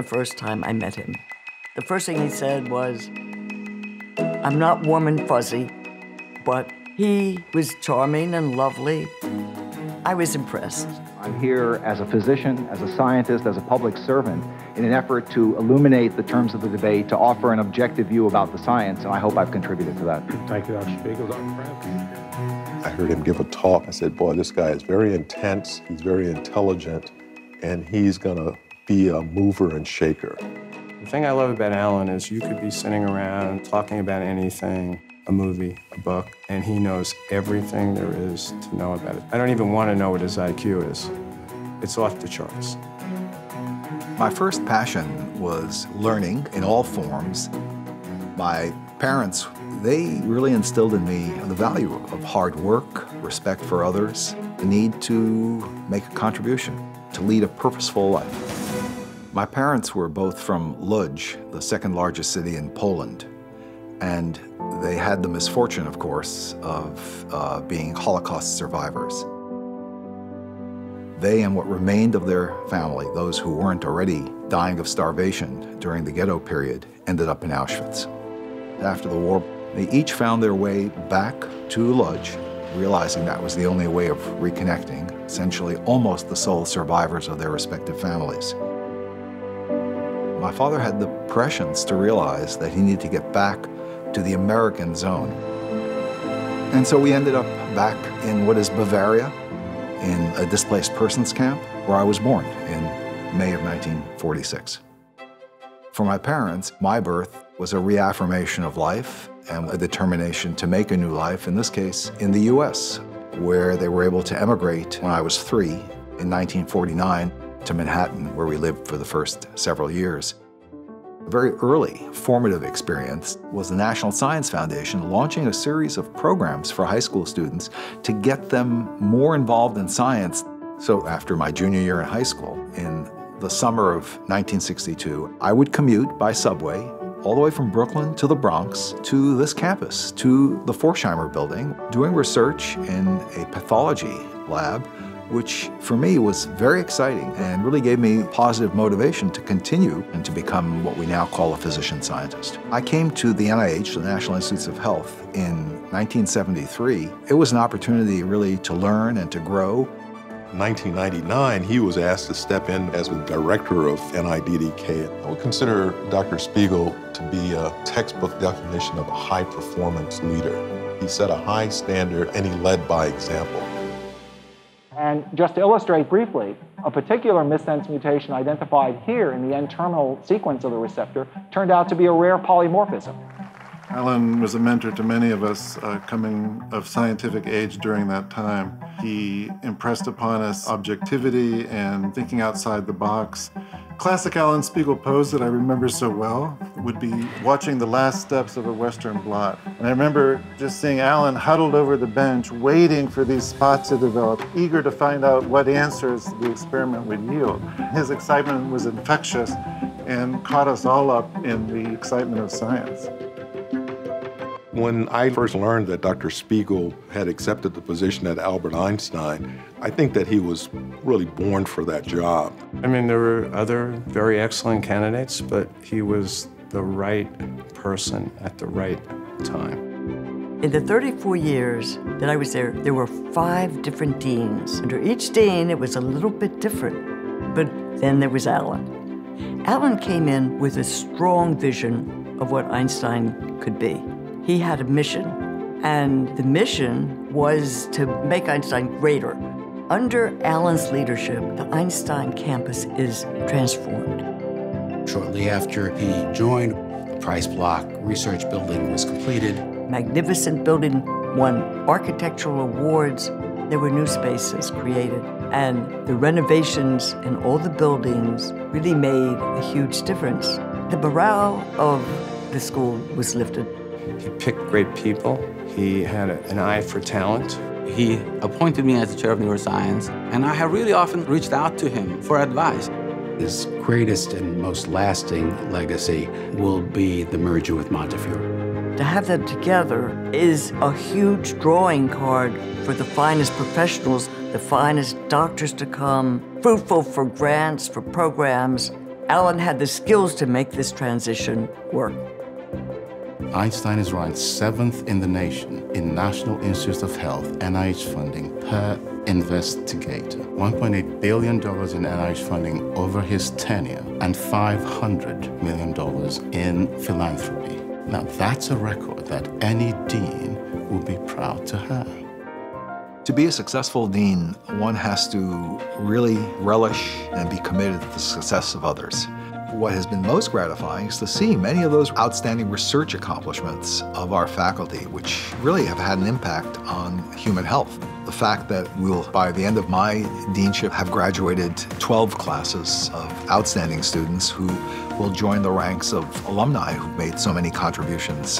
the first time I met him. The first thing he said was, I'm not warm and fuzzy, but he was charming and lovely. I was impressed. I'm here as a physician, as a scientist, as a public servant in an effort to illuminate the terms of the debate, to offer an objective view about the science, and I hope I've contributed to that. Thank you, Dr. Spiegel. Dr. Francis. I heard him give a talk. I said, boy, this guy is very intense, he's very intelligent, and he's gonna be a mover and shaker. The thing I love about Allen is you could be sitting around talking about anything, a movie, a book, and he knows everything there is to know about it. I don't even want to know what his IQ is. It's off the charts. My first passion was learning in all forms. My parents they really instilled in me the value of hard work, respect for others, the need to make a contribution, to lead a purposeful life. My parents were both from Lodz, the second largest city in Poland, and they had the misfortune, of course, of uh, being Holocaust survivors. They and what remained of their family, those who weren't already dying of starvation during the ghetto period, ended up in Auschwitz. After the war, they each found their way back to Lodz, realizing that was the only way of reconnecting, essentially almost the sole survivors of their respective families. My father had the prescience to realize that he needed to get back to the American zone. And so we ended up back in what is Bavaria, in a displaced persons camp, where I was born in May of 1946. For my parents, my birth was a reaffirmation of life and a determination to make a new life, in this case, in the US, where they were able to emigrate when I was three in 1949 to Manhattan, where we lived for the first several years. A very early formative experience was the National Science Foundation launching a series of programs for high school students to get them more involved in science. So after my junior year in high school, in the summer of 1962, I would commute by subway all the way from Brooklyn to the Bronx to this campus, to the Forchheimer building, doing research in a pathology lab, which for me was very exciting and really gave me positive motivation to continue and to become what we now call a physician scientist. I came to the NIH, the National Institutes of Health, in 1973. It was an opportunity really to learn and to grow 1999, he was asked to step in as the director of NIDDK. I would consider Dr. Spiegel to be a textbook definition of a high performance leader. He set a high standard and he led by example. And just to illustrate briefly, a particular missense mutation identified here in the N-terminal sequence of the receptor turned out to be a rare polymorphism. Allen was a mentor to many of us uh, coming of scientific age during that time. He impressed upon us objectivity and thinking outside the box. Classic Allen Spiegel pose that I remember so well would be watching the last steps of a Western blot. And I remember just seeing Allen huddled over the bench, waiting for these spots to develop, eager to find out what answers the experiment would yield. His excitement was infectious and caught us all up in the excitement of science. When I first learned that Dr. Spiegel had accepted the position at Albert Einstein, I think that he was really born for that job. I mean, there were other very excellent candidates, but he was the right person at the right time. In the 34 years that I was there, there were five different deans. Under each dean, it was a little bit different. But then there was Allen. Allen came in with a strong vision of what Einstein could be. He had a mission, and the mission was to make Einstein greater. Under Allen's leadership, the Einstein campus is transformed. Shortly after he joined, the Price Block Research Building was completed. Magnificent building won architectural awards. There were new spaces created, and the renovations in all the buildings really made a huge difference. The morale of the school was lifted. He picked great people. He had a, an eye for talent. He appointed me as the chair of neuroscience, and I have really often reached out to him for advice. His greatest and most lasting legacy will be the merger with Montefiore. To have them together is a huge drawing card for the finest professionals, the finest doctors to come, fruitful for grants, for programs, Allen had the skills to make this transition work. Einstein is ranked seventh in the nation in National Institutes of Health NIH funding per investigator. $1.8 billion in NIH funding over his tenure and $500 million in philanthropy. Now, that's a record that any dean will be proud to have. To be a successful dean, one has to really relish and be committed to the success of others. What has been most gratifying is to see many of those outstanding research accomplishments of our faculty, which really have had an impact on human health. The fact that we'll, by the end of my deanship, have graduated 12 classes of outstanding students who will join the ranks of alumni who've made so many contributions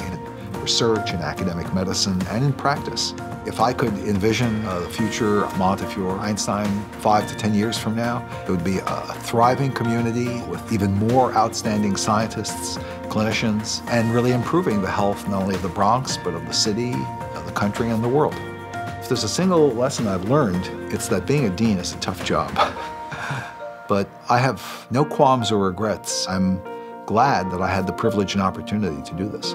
research, in academic medicine, and in practice. If I could envision uh, the future Montefiore Einstein five to 10 years from now, it would be a thriving community with even more outstanding scientists, clinicians, and really improving the health not only of the Bronx, but of the city, of the country, and the world. If there's a single lesson I've learned, it's that being a dean is a tough job. but I have no qualms or regrets. I'm glad that I had the privilege and opportunity to do this.